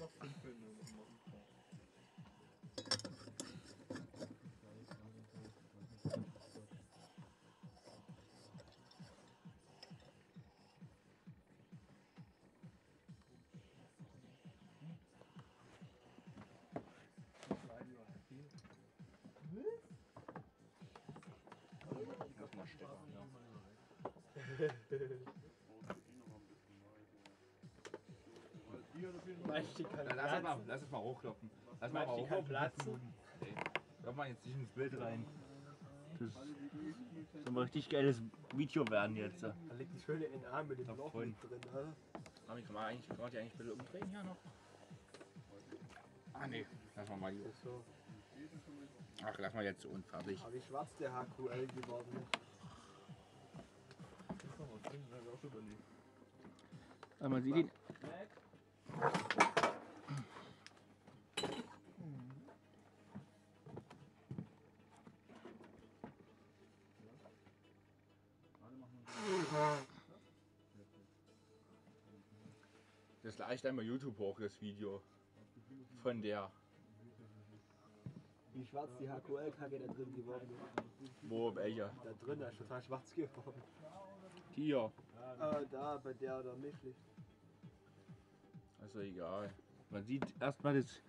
einfach fünf Minuten machen. Erstmal Stefan, ja. Meinst die kann lass es mal, lass es mal hochkloppen. Lass mal du, die mal kann platzen? Nee. Komm mal jetzt nicht ins Bild rein. Das soll mal richtig geiles Video werden jetzt. Da liegt die schöne NA mit dem Loch drin? Mami, kann man eigentlich, kann man die eigentlich ein bisschen umdrehen hier noch? Ah nee, lass mal mal die. So. Ach, lass mal jetzt so und fertig. Aber wie schwarz der HQL geworden ist. Das machen wir drin, das hab ich auch schon überlegt. Aber man sieht ihn. Das leicht einmal YouTube hoch, das Video. Von der. Wie schwarz die HQL-Kacke da drin geworden ist. Wo, welcher? Da drin ist total schwarz geworden. Hier. Ah, da, bei der oder Mischlicht. Also egal. Man sieht erstmal das.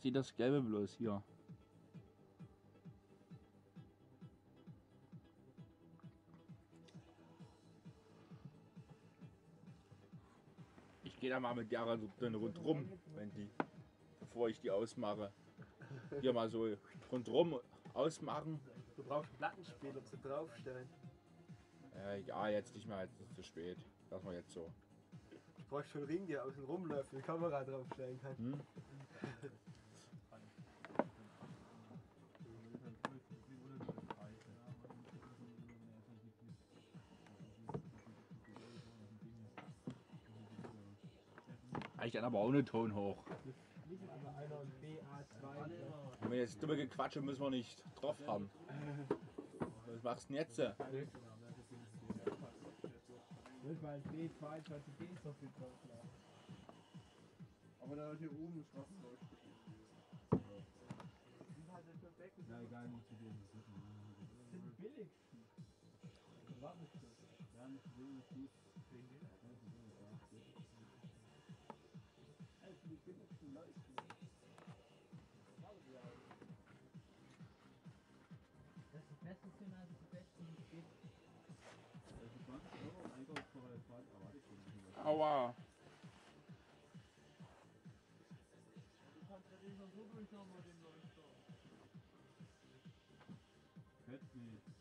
Sieht das Gelbe bloß hier. Ich gehe da mal mit der dann rundrum, wenn die, bevor ich die ausmache. Hier mal so rundrum ausmachen. Du brauchst einen Plattenspieler zum draufstellen. Ja, egal, jetzt nicht mehr, jetzt ist es zu spät. Lass mal jetzt so. Brauchst schon einen Ring, der außen rumläuft, eine Kamera draufstellen kann. Hm? Eigentlich dann aber auch eine Ton hoch. Aber einer und BA2. Wenn wir jetzt dumme Gequatsche müssen wir nicht drauf haben. Was machst du denn jetzt? Nicht mal ein B2, die B so viel drauf Aber da hier oben ist was Ja, egal, nicht zu dem. Das sind die billigsten. Warte Ja, nicht wenig gut. Also die billigsten Leuchten. Aua. Ja,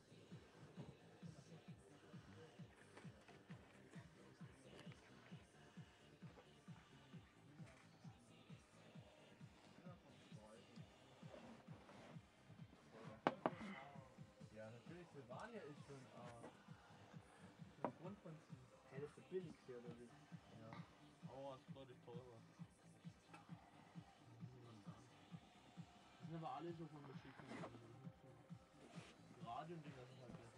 Das ist der billigste, oder wie? Ja. Aber es ist deutlich teurer. Das sind aber alle so von Geschichten. Radio und Dinger sind